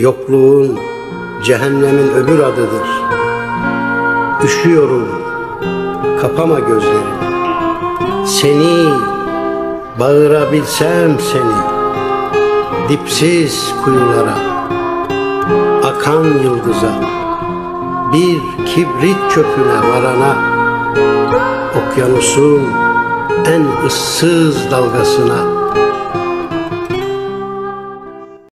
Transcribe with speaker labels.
Speaker 1: Yokluğun cehennemin öbür adıdır. Üşüyorum, kapama gözlerimi. Seni bağırabilsem seni, dipsiz kuyulara, akan yıldıza, bir kibrit çöpüne varana, okyanusun en ıssız dalgasına